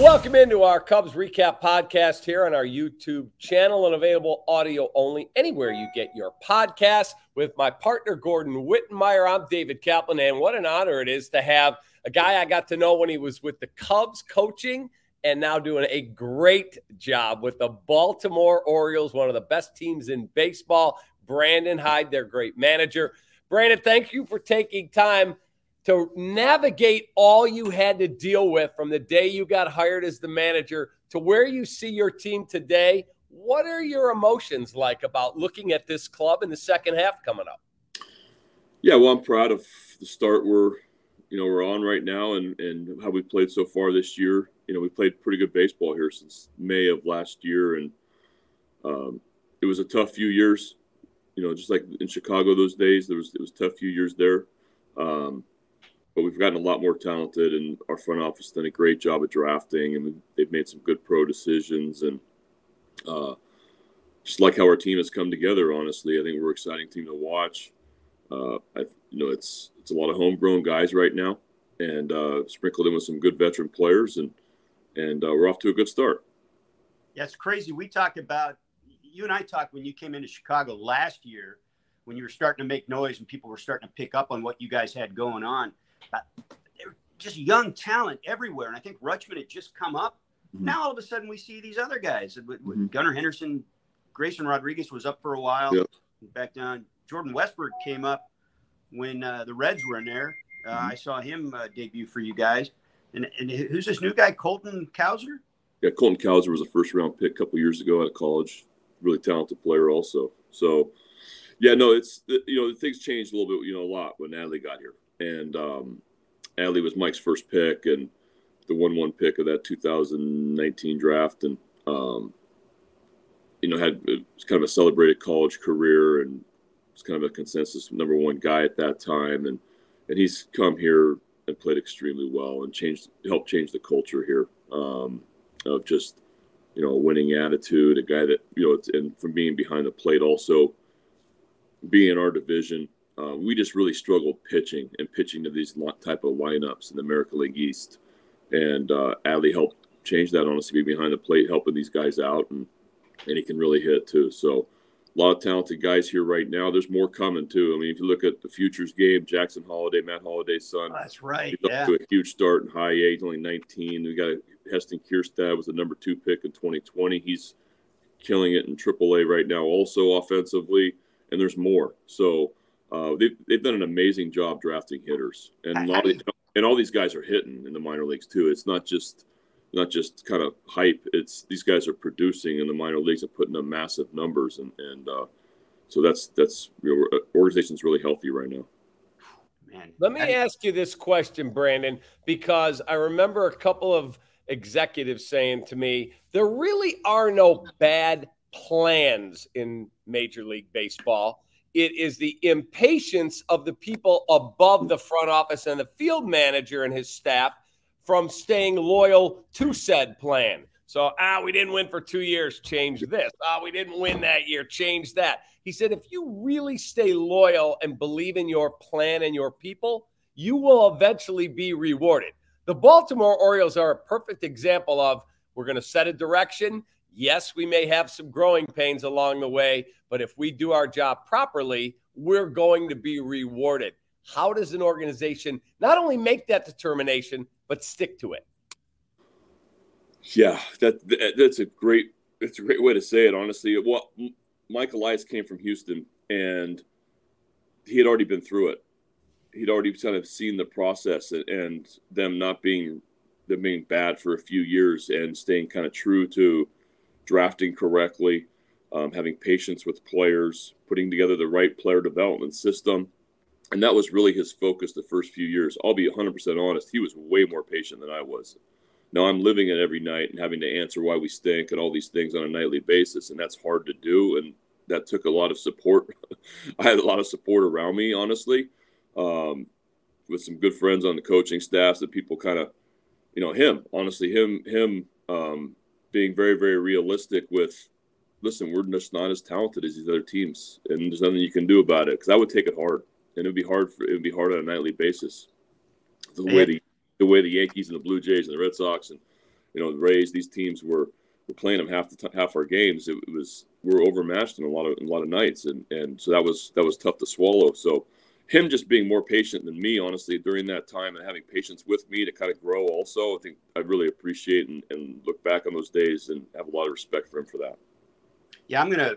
Welcome into our Cubs recap podcast here on our YouTube channel and available audio only anywhere you get your podcasts with my partner Gordon Wittenmyer. I'm David Kaplan, and what an honor it is to have a guy I got to know when he was with the Cubs coaching and now doing a great job with the Baltimore Orioles, one of the best teams in baseball. Brandon Hyde, their great manager. Brandon, thank you for taking time to navigate all you had to deal with from the day you got hired as the manager to where you see your team today. What are your emotions like about looking at this club in the second half coming up? Yeah, well, I'm proud of the start we're, you know, we're on right now and, and how we played so far this year. You know, we played pretty good baseball here since May of last year, and um, it was a tough few years. You know, just like in Chicago those days, there was it was tough few years there. Um, but we've gotten a lot more talented, and our front office done a great job of drafting, and they've made some good pro decisions, and uh, just like how our team has come together. Honestly, I think we're an exciting team to watch. Uh, I, you know, it's it's a lot of homegrown guys right now, and uh, sprinkled in with some good veteran players, and and uh, we're off to a good start. Yeah, it's crazy. We talked about you and I talked when you came into Chicago last year, when you were starting to make noise and people were starting to pick up on what you guys had going on just young talent everywhere. And I think Rutschman had just come up. Mm-hmm. Now all of a sudden we see these other guys. Mm-hmm. Gunnar Henderson, Grayson Rodriguez was up for a while. Yep. Back down. Jordan Westburg came up when uh, the Reds were in there. Uh, mm-hmm. I saw him uh, debut for you guys. And, and who's this new guy, Colton Cowser? Yeah, Colton Cowser was a first round pick a couple years ago out of college. Really talented player, also. So, yeah, no, it's you know things changed a little bit, you know, a lot when Natalie got here and um, Adley was Mike's first pick and the one-one pick of that 2019 draft, and um, you know had was kind of a celebrated college career and was kind of a consensus number one guy at that time, and and he's come here and played extremely well and changed helped change the culture here um, of just you know a winning attitude, a guy that you know and from being behind the plate also being in our division uh, we just really struggled pitching and pitching to these type of lineups in the American League East. And uh, Adley helped change that, honestly, be behind the plate, helping these guys out, and and he can really hit too. So a lot of talented guys here right now. There's more coming too. I mean, if you look at the futures game, Jackson Holliday, Matt Holliday's son. That's right. He's yeah. up to a huge start in high A. He's only 19. We got Heston Kjerstad was the number two pick in 2020. He's killing it in AAA right now, also offensively, and there's more. So uh, they've, they've done an amazing job drafting hitters, and all, these, and all these guys are hitting in the minor leagues too. It's not just not just kind of hype. It's these guys are producing in the minor leagues and putting up massive numbers, and and uh, so that's that's you know, organization's really healthy right now. Man, let me ask you this question, Brandon, because I remember a couple of executives saying to me, there really are no bad plans in Major League Baseball it is the impatience of the people above the front office and the field manager and his staff from staying loyal to said plan. So, ah, we didn't win for two years, change this. Ah, we didn't win that year, change that. He said, if you really stay loyal and believe in your plan and your people, you will eventually be rewarded. The Baltimore Orioles are a perfect example of we're going to set a direction. Yes, we may have some growing pains along the way, but if we do our job properly, we're going to be rewarded. How does an organization not only make that determination, but stick to it? Yeah, that, that that's a great that's a great way to say it. Honestly, well, Mike Elias came from Houston, and he had already been through it. He'd already kind of seen the process and, and them not being them being bad for a few years and staying kind of true to drafting correctly, um, having patience with players, putting together the right player development system. And that was really his focus the first few years. I'll be 100% honest, he was way more patient than I was. Now I'm living it every night and having to answer why we stink and all these things on a nightly basis. And that's hard to do. And that took a lot of support. I had a lot of support around me, honestly, um, with some good friends on the coaching staffs that people kind of, you know, him, honestly, him, him, um, being very, very realistic with, listen, we're just not as talented as these other teams, and there's nothing you can do about it. Because I would take it hard, and it'd be hard. For, it'd be hard on a nightly basis. The way the the way the Yankees and the Blue Jays and the Red Sox and you know, the Rays, these teams were were playing them half the t- half our games. It, it was we are overmatched in a lot of in a lot of nights, and and so that was that was tough to swallow. So him just being more patient than me, honestly, during that time and having patience with me to kind of grow also, I think I really appreciate and, and look back on those days and have a lot of respect for him for that. Yeah, I'm going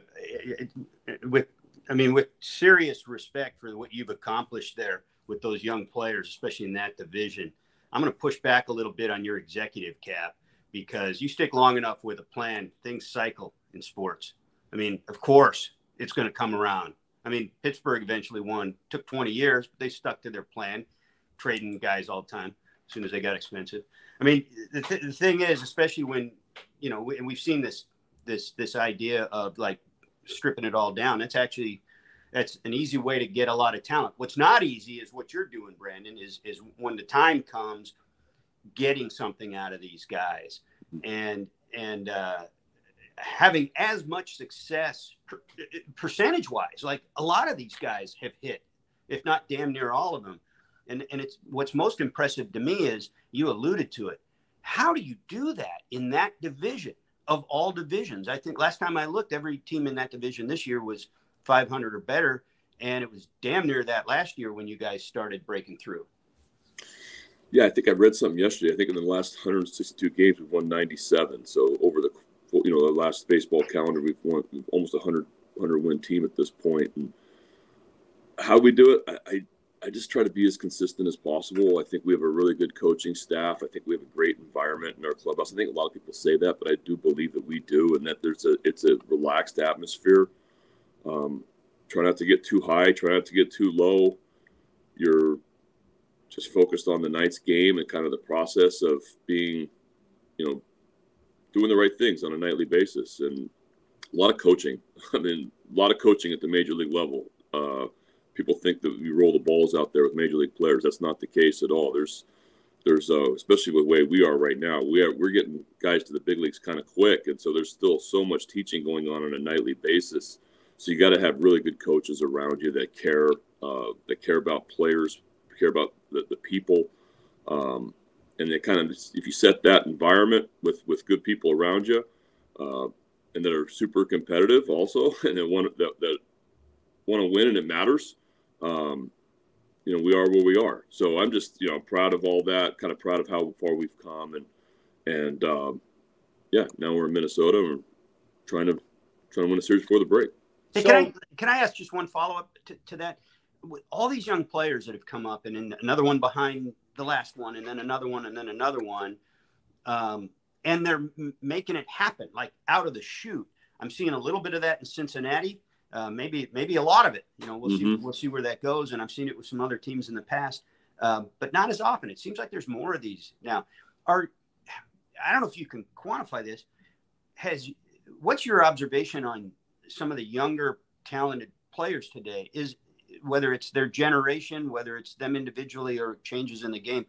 to, with, I mean, with serious respect for what you've accomplished there with those young players, especially in that division, I'm going to push back a little bit on your executive cap because you stick long enough with a plan, things cycle in sports. I mean, of course, it's going to come around I mean, Pittsburgh eventually won. Took 20 years, but they stuck to their plan, trading guys all the time as soon as they got expensive. I mean, the, th- the thing is, especially when you know, and we've seen this this this idea of like stripping it all down. That's actually that's an easy way to get a lot of talent. What's not easy is what you're doing, Brandon. Is is when the time comes, getting something out of these guys, and and uh, having as much success per, percentage wise. Like a lot of these guys have hit, if not damn near all of them. And, and it's what's most impressive to me is you alluded to it. How do you do that in that division of all divisions? I think last time I looked, every team in that division this year was 500 or better. And it was damn near that last year when you guys started breaking through. Yeah, I think I read something yesterday. I think in the last 162 games, we've won 97. So over the you know, the last baseball calendar, we've won almost a 100, 100 win team at this point. And how we do it, I, I, I just try to be as consistent as possible. I think we have a really good coaching staff. I think we have a great environment in our clubhouse. I think a lot of people say that, but I do believe that we do, and that there's a it's a relaxed atmosphere. Um, try not to get too high. Try not to get too low. You're just focused on the night's game and kind of the process of being, you know, doing the right things on a nightly basis and a lot of coaching. I mean, a lot of coaching at the major league level. Uh, people think that we roll the balls out there with major league players. That's not the case at all. There's, there's, uh, especially with the way we are right now, we are we're getting guys to the big leagues kind of quick, and so there's still so much teaching going on on a nightly basis. So you got to have really good coaches around you that care, uh, that care about players, care about the, the people. Um, and they kind of if you set that environment with with good people around you uh, and that are super competitive also and that want that, that want to win and it matters um, you know we are where we are. So i'm just you know proud of all that kind of proud of how far we've come and and um, yeah now we're in minnesota and we're trying to trying to win a series before the break. Hey, so, can i can i ask just one follow-up to, to that? With all these young players that have come up and another one behind the last one and then another one and then another one. Um, and they're m- making it happen like out of the chute. I'm seeing a little bit of that in Cincinnati. Uh, maybe maybe a lot of it. You know, we'll mm-hmm. see we'll see where that goes. And I've seen it with some other teams in the past, um, but not as often. It seems like there's more of these now. Are I don't know if you can quantify this. Has what's your observation on some of the younger talented players today? Is whether it's their generation, whether it's them individually or changes in the game,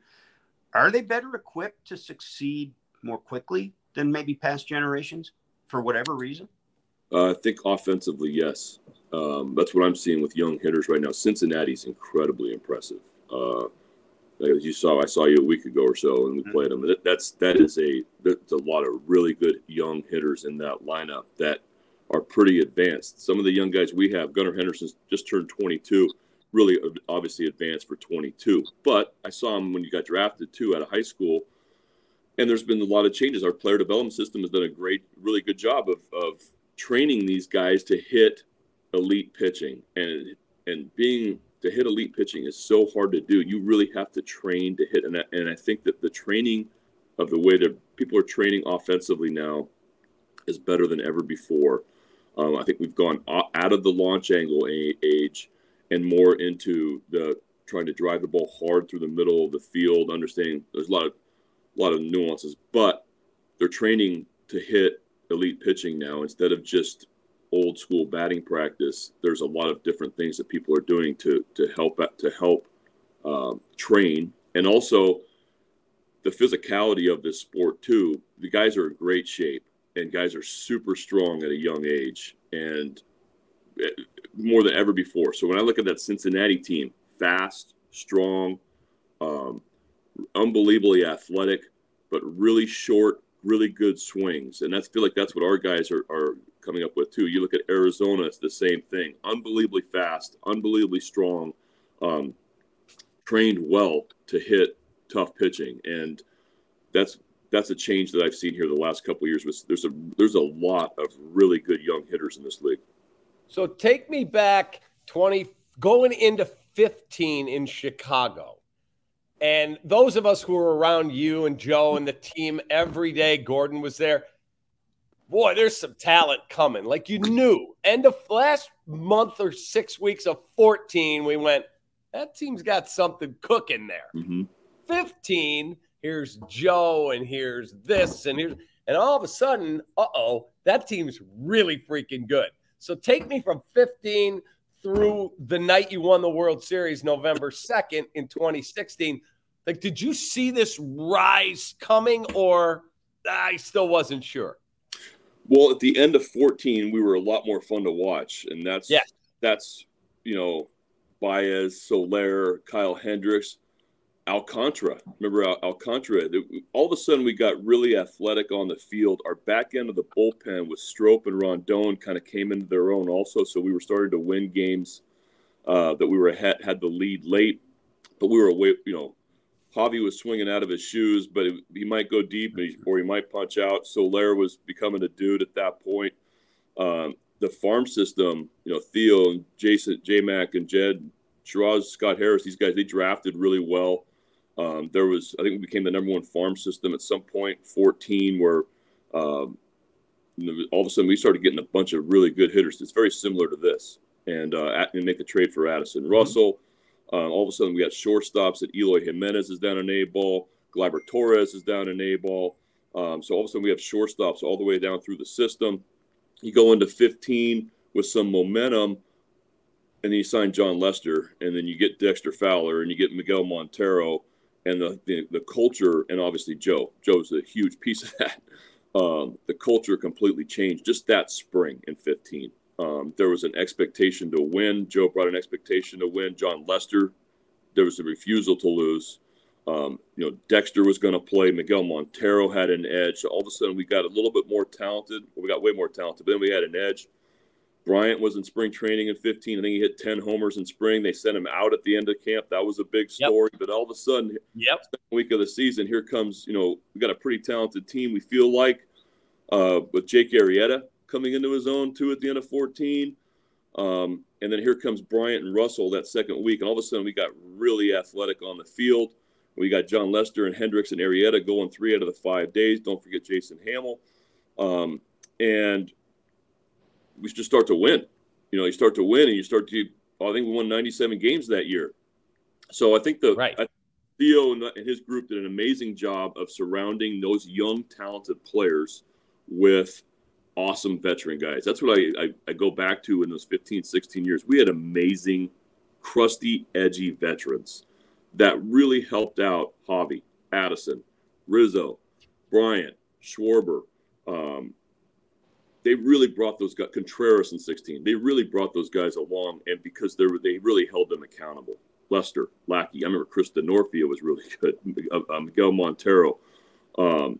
are they better equipped to succeed more quickly than maybe past generations for whatever reason? Uh, I think offensively, yes. Um, that's what I'm seeing with young hitters right now. Cincinnati's incredibly impressive. Uh, as you saw, I saw you a week ago or so, and we mm-hmm. played them. That's that is a there's a lot of really good young hitters in that lineup that are pretty advanced. Some of the young guys we have, Gunnar Henderson's just turned 22, really obviously advanced for 22. But I saw him when you got drafted too out of high school. And there's been a lot of changes. Our player development system has done a great, really good job of, of training these guys to hit elite pitching. And and being to hit elite pitching is so hard to do. You really have to train to hit. And, and I think that the training of the way that people are training offensively now is better than ever before. Um, I think we've gone out of the launch angle age and more into the trying to drive the ball hard through the middle of the field. Understanding there's a lot of a lot of nuances, but they're training to hit elite pitching now instead of just old school batting practice. There's a lot of different things that people are doing to to help to help um, train, and also the physicality of this sport too. The guys are in great shape and guys are super strong at a young age and eh, more than ever before. So when I look at that Cincinnati team, fast, strong, um, unbelievably athletic, but really short, really good swings, and that's feel like that's what our guys are, are coming up with too. You look at Arizona; it's the same thing. Unbelievably fast, unbelievably strong, um, trained well to hit tough pitching, and that's that's a change that I've seen here the last couple years. Was there's a there's a lot of really good young hitters in this league. So take me back twenty going into fifteen in Chicago. And those of us who were around you and Joe and the team every day, Gordon was there. Boy, there's some talent coming. Like you knew. End of last month or six weeks of 14, we went, that team's got something cooking there. Mm-hmm. 15, here's Joe, and here's this, and here's, and all of a sudden, uh oh, that team's really freaking good. So take me from 15 through the night you won the World Series, November 2nd in 2016. Like, did you see this rise coming, or I still wasn't sure? Well, at the end of 14, we were a lot more fun to watch. And that's, yeah. that's, you know, Baez, Soler, Kyle Hendricks, Alcantara. Remember Al- Alcantara? All of a sudden, we got really athletic on the field. Our back end of the bullpen with Strop and Rondon kind of came into their own also. So we were starting to win games uh, that we were had, had the lead late, but we were away. You know, Javi was swinging out of his shoes, but he might go deep or he might punch out. Soler was becoming a dude at that point. Um, the farm system, you know, Theo and Jason, J Mac and Jed, Shiraz, Scott Harris, these guys, they drafted really well. Um, there was, I think, we became the number one farm system at some point, 14, where um, all of a sudden we started getting a bunch of really good hitters. It's very similar to this, and uh, and make the trade for Addison mm-hmm. Russell. Um, all of a sudden we got shortstops that Eloy Jimenez is down in A ball, Gleyber Torres is down in A ball. Um, so all of a sudden we have shortstops all the way down through the system. You go into 15 with some momentum, and then you sign Jon Lester, and then you get Dexter Fowler, and you get Miguel Montero and the, the, the culture, and obviously Joe. Joe's a huge piece of that. Um, the culture completely changed just that spring in 15. Um, there was an expectation to win. Joe brought an expectation to win. Jon Lester, there was a refusal to lose. Um, you know, Dexter was going to play. Miguel Montero had an edge. So all of a sudden, we got a little bit more talented. We got way more talented, but then we had an edge. Bryant was in spring training in 15. I think he hit 10 homers in spring. They sent him out at the end of camp. That was a big story. Yep. But all of a sudden, yep. week of the season, here comes, you know, we got a pretty talented team. We feel like uh, with Jake Arrieta coming into his own too at the end of 14. Um, and then here comes Bryant and Russell that second week. And all of a sudden, we got really athletic on the field. We got Jon Lester and Hendricks and Arrieta going three out of the five days. Don't forget Jason Hammel. Um, and we just start to win. You know, you start to win and you start to, I think we won 97 games that year. So I think the right. I, Theo and his group did an amazing job of surrounding those young, talented players with awesome veteran guys. That's what I, I, I, go back to in those 15, 16 years. We had amazing, crusty, edgy veterans that really helped out Javi, Addison, Rizzo, Bryant, Schwarber, um, they really brought those guys, Contreras in 16, they really brought those guys along. And because they were, they really held them accountable. Lester, Lackey, I remember Chris Denorfia was really good. Uh, uh, Miguel Montero, um,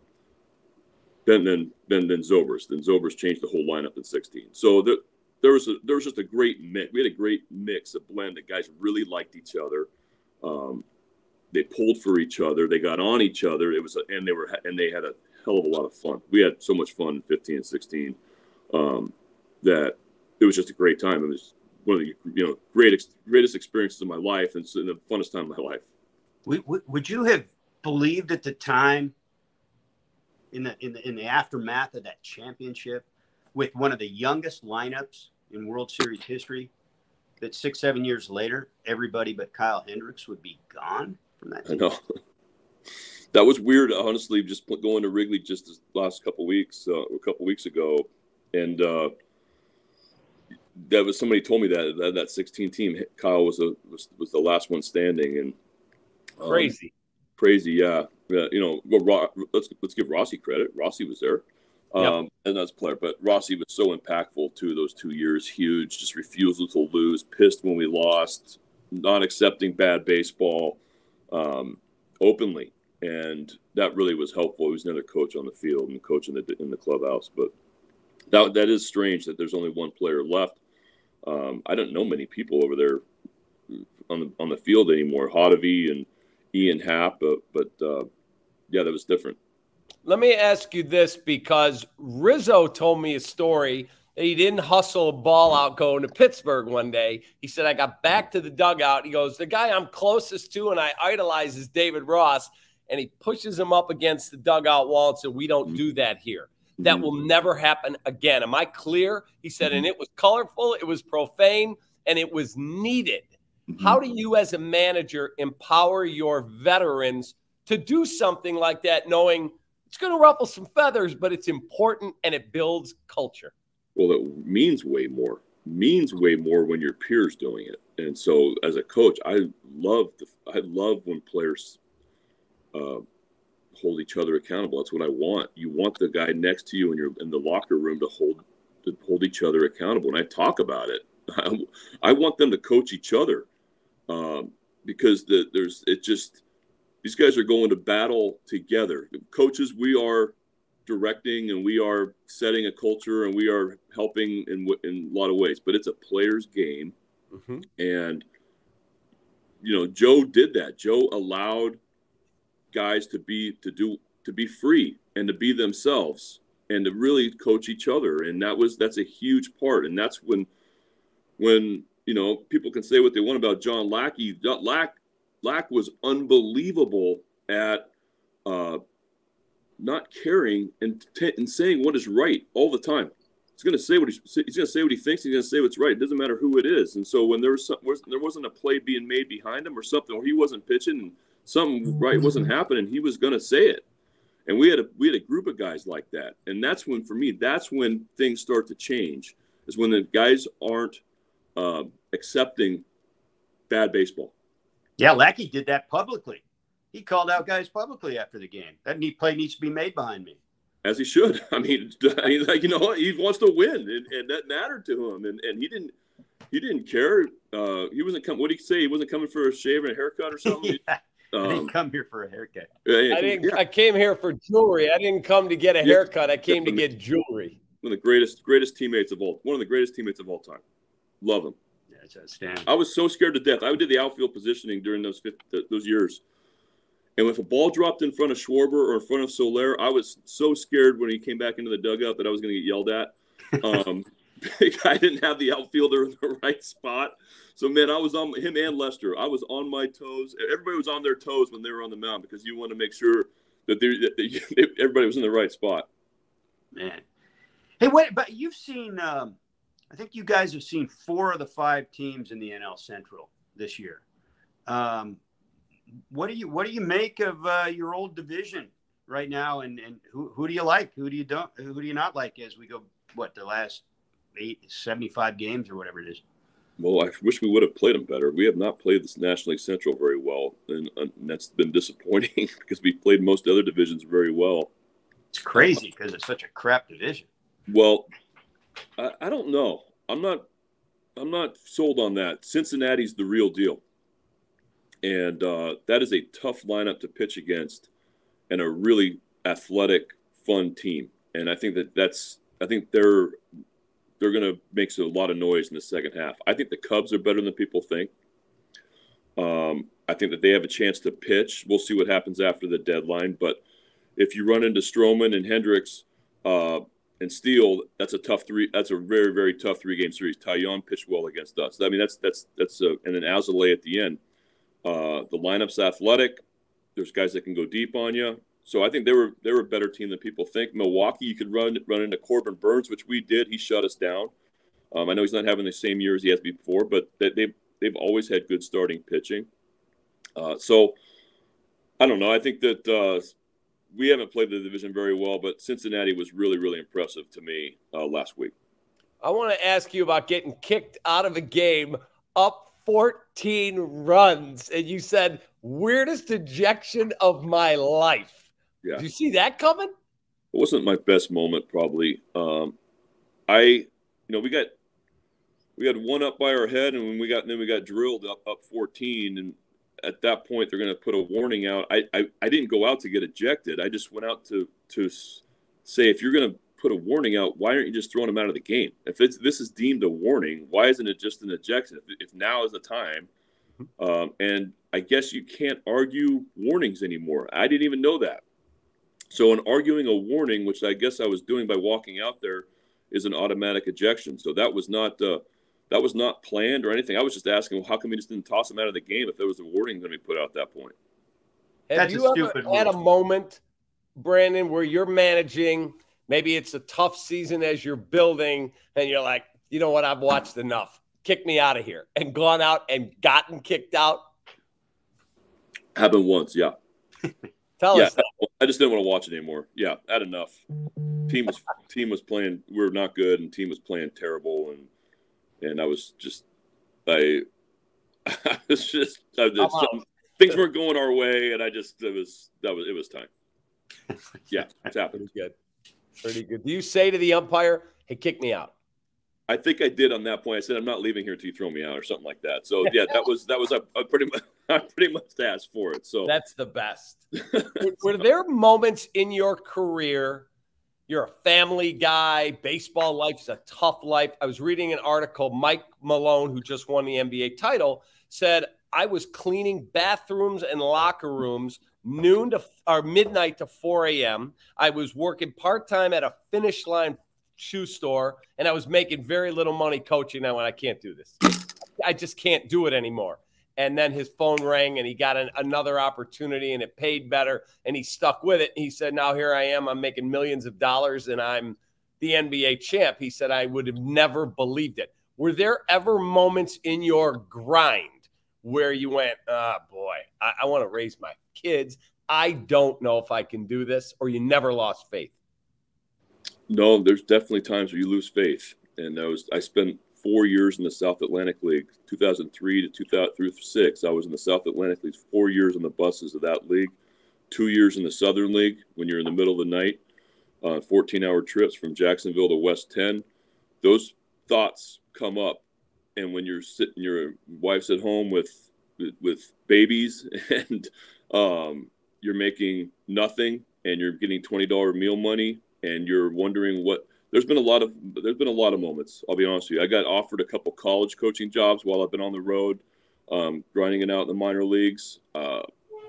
then then then then Zobrist. Then Zobrist changed the whole lineup in 16. So there, there was a, there was just a great mix. We had a great mix, a blend that guys really liked each other. Um, they pulled for each other. They got on each other. It was a, and they were and they had a hell of a lot of fun. We had so much fun in 15 and 16 um, that it was just a great time. It was one of the you know greatest greatest experiences of my life and the funnest time of my life. Would you have believed at the time in the in the in the aftermath of that championship with one of the youngest lineups in World Series history that six seven years later everybody but Kyle Hendricks would be gone from that team? I know. That was weird, honestly. Just going to Wrigley just this last couple weeks, uh, a couple weeks ago, and uh, that was somebody told me that that, that 16 team Kyle was a was, was the last one standing and um, crazy. Crazy yeah. Uh, you know well, let's let's give Rossi credit. Rossi was there. Um, yep. and that's player but Rossi was so impactful to those two years. Huge just refusal to lose pissed when we lost not accepting bad baseball um, openly. And that really was helpful. He was another coach on the field and coach in the in the clubhouse, but that that is strange that there's only one player left. Um, I don't know many people over there on the on the field anymore. Hottovy and Ian Happ, but but uh, yeah, that was different. Let me ask you this because Rizzo told me a story that he didn't hustle a ball out going to Pittsburgh one day. He said, I got back to the dugout. He goes, The guy I'm closest to and I idolize is David Ross. And he pushes him up against the dugout wall and said, We don't do that here. That will never happen again. Am I clear? He said, and it was colorful, it was profane, and it was needed. Mm-hmm. How do you, as a manager, empower your veterans to do something like that, knowing it's going to ruffle some feathers, but it's important and it builds culture? Well, it means way more. Means way more when your peers doing it. And so, as a coach, I love the I love when players uh, hold each other accountable. That's what I want. You want the guy next to you in your in the locker room to hold to hold each other accountable. And I talk about it. I, I want them to coach each other um, because the, there's it just these guys are going to battle together. Coaches, we are directing and we are setting a culture and we are helping in in a lot of ways. But it's a player's game, mm-hmm. and you know Joe did that. Joe allowed guys to be to do to be free and to be themselves and to really coach each other. And that was that's a huge part. And that's when when you know people can say what they want about john lackey. Lack lack was unbelievable at uh, not caring and, t- and saying what is right all the time. He's going to say what he's, he's going to say what he thinks. He's going to say what's right. It doesn't matter who it is. And so when there was some, there wasn't a play being made behind him or something or he wasn't pitching and something right wasn't happening, he was going to say it. And we had a we had a group of guys like that, and that's when for me that's when things start to change. Is when the guys aren't uh, accepting bad baseball. Yeah, Lackey did that publicly. He called out guys publicly after the game. That neat play needs to be made behind me. As he should. I mean, he's like you know, he wants to win, and, and that mattered to him. And and he didn't he didn't care. Uh, he wasn't coming. What did he say? He wasn't coming for a shave and a haircut or something. yeah. Um, I didn't come here for a haircut. I didn't. Yeah. I came here for jewelry. I didn't come to get a haircut. I came to get jewelry. One of the greatest, greatest teammates of all. One of the greatest teammates of all time. Love him. Yeah, that's outstanding. I was so scared to death. I did the outfield positioning during those those years, and if a ball dropped in front of Schwarber or in front of Soler, I was so scared when he came back into the dugout that I was going to get yelled at. Um, I didn't have the outfielder in the right spot. So man, I was on him and Lester. I was on my toes. Everybody was on their toes when they were on the mound because you want to make sure that, that they, everybody was in the right spot. Man, hey, wait, but you've seen. Um, I think you guys have seen four of the five teams in the NL Central this year. Um, what do you what do you make of uh, your old division right now, and and who, who do you like? Who do you don't? Who do you not like as we go? What the last eight, 75 games or whatever it is. Well, I wish we would have played them better. We have not played this National League Central very well, and, and that's been disappointing because we played most other divisions very well. It's crazy because it's such a crap division. Well, I, I don't know. I'm not. I'm not sold on that. Cincinnati's the real deal, and uh, that is a tough lineup to pitch against, and a really athletic, fun team. And I think that that's. I think they're they're going to make a lot of noise in the second half. I think the Cubs are better than people think. Um, I think that they have a chance to pitch. We'll see what happens after the deadline. But if you run into Stroman and Hendricks uh, and Steele, that's a tough three. That's a very very tough three game series. Taillon pitched well against us. I mean that's that's that's a, and then Alzolay at the end. Uh, the lineup's athletic. There's guys that can go deep on you. So I think they were they were a better team than people think. Milwaukee, you could run run into Corbin Burnes, which we did. He shut us down. Um, I know he's not having the same year as he has before, but they've they've always had good starting pitching. Uh, so I don't know. I think that uh, we haven't played the division very well, but Cincinnati was really really impressive to me uh, last week. I want to ask you about getting kicked out of a game up 14 runs, and you said weirdest ejection of my life. Yeah. Did you see that coming? It wasn't my best moment, probably. Um, I, you know, we got we had one up by our head, and when we got then we got drilled up up 14, and at that point they're going to put a warning out. I, I I didn't go out to get ejected. I just went out to to say if you're going to put a warning out, why aren't you just throwing them out of the game? If it's this is deemed a warning, why isn't it just an ejection? If, if now is the time, mm-hmm. um, and I guess you can't argue warnings anymore. I didn't even know that. So, in arguing a warning, which I guess I was doing by walking out there, is an automatic ejection. So that was not uh, that was not planned or anything. I was just asking, well, how come we just didn't toss him out of the game if there was a warning going to be put out at that point? Have That's you ever had a moment, Brandon, where you're managing? Maybe it's a tough season as you're building, and you're like, you know what? I've watched enough. Kick me out of here, and gone out and gotten kicked out. Happened once, yeah. Tell yeah, us. That. I just didn't want to watch it anymore. Yeah, had enough. Team was team was playing. We are not good, and team was playing terrible, and and I was just I, I was just I some, things weren't going our way, and I just it was that was it was time. Yeah, it's happened. Pretty good. Pretty good. Do you say to the umpire, "Hey, kick me out"? I think I did on that point. I said, "I'm not leaving here until you throw me out," or something like that. So yeah, that was that was a, a pretty much I pretty much asked for it. So that's the best. Were there moments in your career? You're a family guy. Baseball life is a tough life. I was reading an article. Mike Malone, who just won the NBA title, said I was cleaning bathrooms and locker rooms noon to or midnight to 4 a.m. I was working part time at a finish line shoe store, and I was making very little money coaching. Now, when I can't do this, I just can't do it anymore. And then his phone rang, and he got an, another opportunity, and it paid better, and he stuck with it. He said, "Now here I am. I'm making millions of dollars, and I'm the NBA champ." He said, "I would have never believed it." Were there ever moments in your grind where you went, "Oh boy, I, I want to raise my kids. I don't know if I can do this," or you never lost faith? No, there's definitely times where you lose faith, and I was I spent four years in the South Atlantic League, 2003 to 2006. I was in the South Atlantic League four years on the buses of that league, two years in the Southern League when you're in the middle of the night, uh, 14-hour trips from Jacksonville to West Tenn. Those thoughts come up, and when you're sitting, your wife's at home with with babies, and um, you're making nothing, and you're getting twenty dollar meal money and you're wondering what there's been a lot of there's been a lot of moments i'll be honest with you. I got offered a couple college coaching jobs while i've been on the road um, grinding it out in the minor leagues. Uh,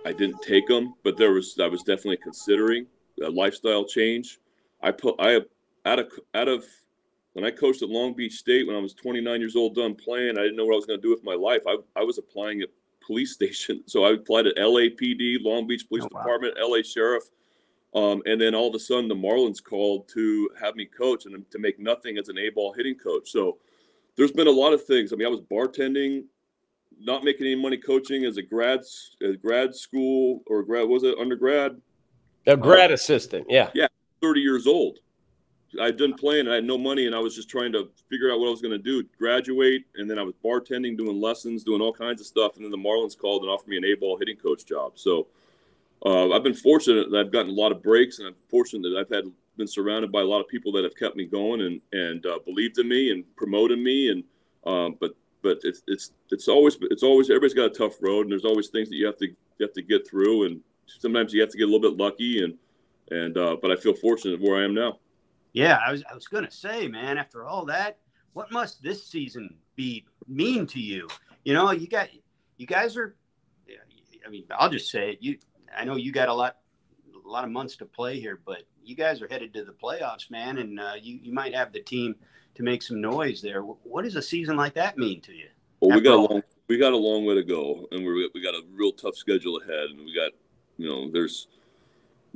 i didn't take them but there was i was definitely considering a lifestyle change. I put i out of out of when i coached at long beach state when i was 29 years old done playing i didn't know what i was going to do with my life. I, I was applying at police station. So i applied at lapd long beach police oh, wow. department la sheriff um, and then all of a sudden, the Marlins called to have me coach and to make nothing as an A ball hitting coach. So there's been a lot of things. I mean, I was bartending, not making any money coaching as a grad, as grad school or grad, was it undergrad? A grad uh, assistant. Yeah. Yeah. 30 years old. I'd done playing. and I had no money, and I was just trying to figure out what I was going to do. Graduate, and then I was bartending, doing lessons, doing all kinds of stuff. And then the Marlins called and offered me an A-ball hitting coach job. So uh, I've been fortunate that I've gotten a lot of breaks, and I'm fortunate that I've had been surrounded by a lot of people that have kept me going and and uh, believed in me and promoted me. And um, but but it's it's it's always it's always everybody's got a tough road, and there's always things that you have to you have to get through, and sometimes you have to get a little bit lucky. And and uh, but I feel fortunate where I am now. Yeah, I was I was gonna say, man, after all that, what must this season be mean to you? You know, you got you guys are. I mean, I'll just say it. You I know you got a lot, a lot of months to play here, but you guys are headed to the playoffs, man, and uh, you you might have the team to make some noise there. What does a season like that mean to you? Well, we got a long we got a long way to go, and we we got a real tough schedule ahead, and we got you know there's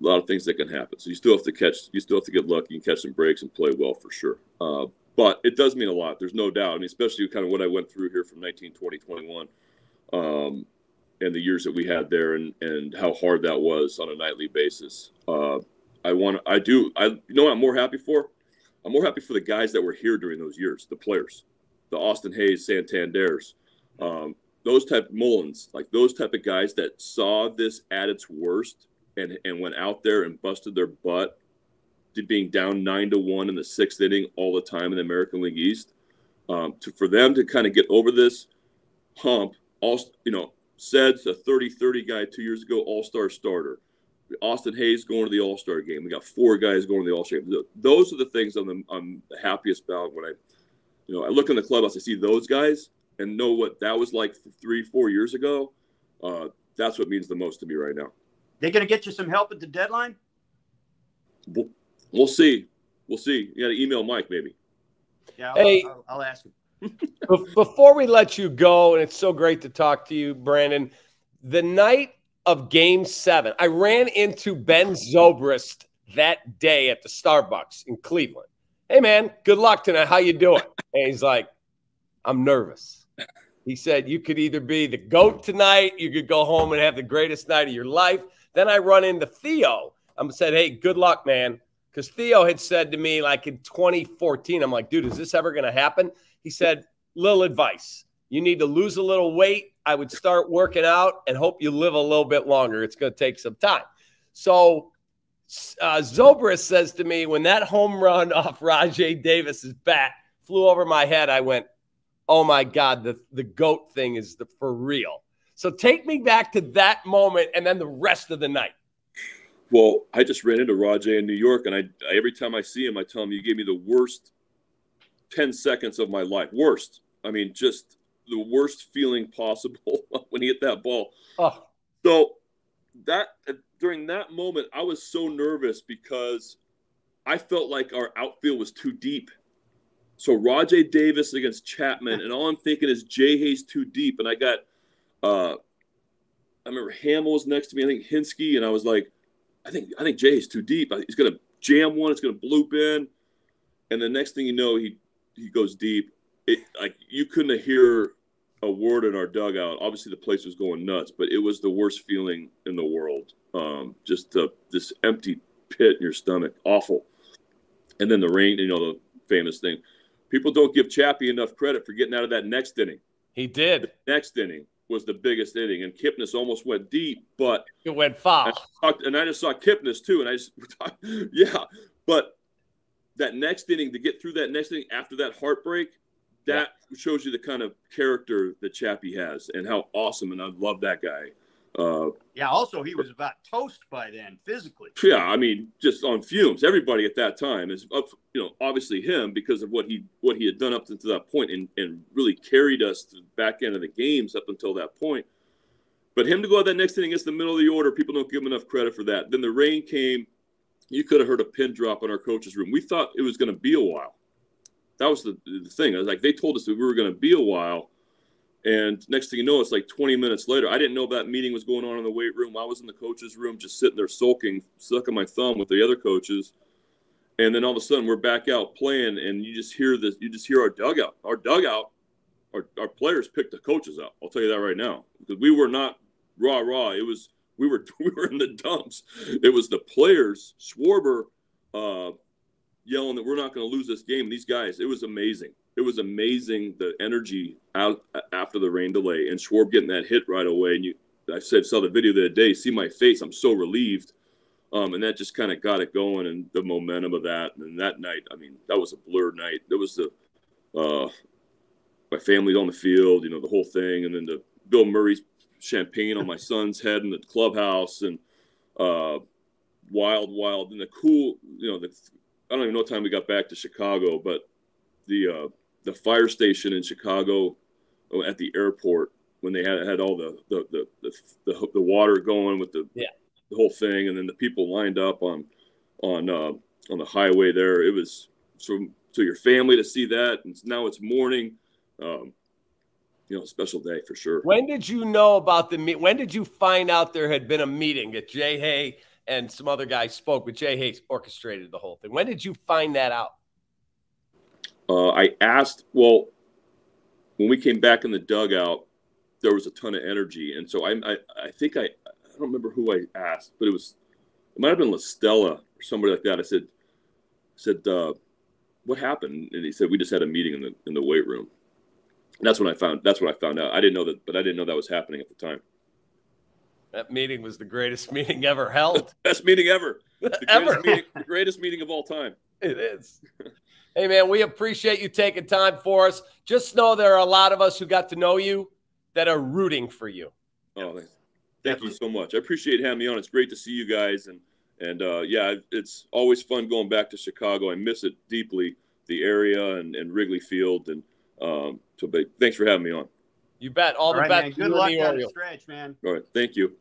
a lot of things that can happen. So you still have to catch, you still have to get lucky and catch some breaks and play well for sure. Uh, but it does mean a lot. There's no doubt. I mean, especially kind of what I went through here from 19, 20, 21. Um, and the years that we had there and, and how hard that was on a nightly basis. Uh, I want I do I you know what I'm more happy for? I'm more happy for the guys that were here during those years, the players, the Austin Hays, Santanders, um, those type Mullins, like those type of guys that saw this at its worst and and went out there and busted their butt to being down nine to one in the sixth inning all the time in the American League East. Um, to for them to kind of get over this hump, also you know Ced's a 30-30 guy two years ago, all-star starter. Austin Hays going to the All Star game. We got four guys going to the All Star game. Those are the things I'm the, I'm the happiest about when I, you know, I look in the clubhouse, I see those guys and know what that was like three, four years ago. Uh, that's what means the most to me right now. They're going to get you some help at the deadline? We'll, we'll see. We'll see. You got to email Mike maybe. Yeah, I'll, hey, I'll, I'll ask him. Before we let you go, and it's so great to talk to you, Brandon. The night of game seven, I ran into Ben Zobrist that day at the Starbucks in Cleveland. Hey man, good luck tonight. How you doing? And he's like, I'm nervous. He said, You could either be the GOAT tonight, you could go home and have the greatest night of your life. Then I run into Theo. I am said, Hey, good luck, man. Because Theo had said to me, like in 2014, I'm like, Dude, is this ever going to happen? He said, Little advice. You need to lose a little weight. I would start working out and hope you live a little bit longer. It's going to take some time. So uh, Zobrist says to me, when that home run off Rajai Davis's bat flew over my head, I went, oh my God, the, the GOAT thing is the, for real. So take me back to that moment and then the rest of the night. Well, I just ran into Rajay in New York, and I every time I see him, I tell him, "You gave me the worst ten seconds of my life. Worst. I mean, just the worst feeling possible when he hit that ball. Oh. So that during that moment, I was so nervous because I felt like our outfield was too deep. So Rajai Davis against Chapman, and all I'm thinking is J-Hey's too deep. And I got, uh, I remember Hammel was next to me. I think Hinske, and I was like, I think I think J-Hey's too deep. He's gonna jam one. It's gonna bloop in, and the next thing you know, he he goes deep. It like you couldn't hear a word in our dugout. Obviously, the place was going nuts, but it was the worst feeling in the world. Um, just the, this empty pit in your stomach, awful. And then the rain, you know, the famous thing. People don't give Chappie enough credit for getting out of that next inning. He did. The next inning was the biggest inning, and Kipnis almost went deep, but it went foul. and I just saw Kipnis too, and I just, yeah, but that next inning to get through that next inning after that heartbreak, that yeah. shows you the kind of character that Chappie has and how awesome. And I love that guy. Uh, yeah. Also, he was about toast by then physically. Yeah, I mean, just on fumes. Everybody at that time is up. You know, obviously him because of what he what he had done up to that point and and really carried us to the back end of the games up until that point. But him to go out that next inning against the middle of the order, people don't give him enough credit for that. Then the rain came. You could have heard a pin drop in our coach's room. We thought it was going to be a while that was the, the thing. I was like, they told us that we were going to be a while. And next thing you know, it's like 20 minutes later. I didn't know that meeting was going on in the weight room. I was in the coaches' room, just sitting there sulking, sucking my thumb with the other coaches. And then all of a sudden, we're back out playing, and you just hear this. You just hear our dugout. Our dugout, our, our players picked the coaches up. I'll tell you that right now, because we were not rah rah. It was we were we were in the dumps. It was the players. Schwarber, uh, yelling that we're not going to lose this game. These guys, it was amazing. It was amazing the energy out after the rain delay and Schwarb getting that hit right away. And you, I said, saw the video the other day. See my face. I'm so relieved. Um, and that just kind of got it going and the momentum of that. And that night, I mean, that was a blurred night. There was the uh, my family on the field, you know, the whole thing, and then the Bill Murray's champagne on my son's head in the clubhouse, and uh, wild, wild, and the cool, you know, the I don't even know what time we got back to Chicago, but the uh, the fire station in Chicago uh, at the airport when they had had all the the the, the, the, the water going with the yeah. the whole thing, and then the people lined up on on uh, on the highway there. It was so so your family to see that, and now it's morning. Um, you know, special day for sure. When did you know about the meet? When did you find out there had been a meeting that J-Hey and some other guys spoke, but Jay Hayes orchestrated the whole thing. When did you find that out? Uh, I asked, well, when we came back in the dugout, there was a ton of energy. And so I, I, I think I, I don't remember who I asked, but it was, it might have been La Stella or somebody like that. I said, I said, uh, what happened? And he said, we just had a meeting in the, in the weight room. And that's when I found, that's when I found out. I didn't know that, but I didn't know that was happening at the time. That meeting was the greatest meeting ever held. Best meeting ever. The ever. Meeting, the greatest meeting of all time. It is. hey, man, we appreciate you taking time for us. Just know there are a lot of us who got to know you that are rooting for you. Oh, thank you so much. I appreciate having me on. It's great to see you guys, and and uh, yeah, it's always fun going back to Chicago. I miss it deeply, the area and, and Wrigley Field, and um, so big. Thanks for having me on. You bet. All, All the right, best. Man. Good luck the stretch, man. All right. Thank you.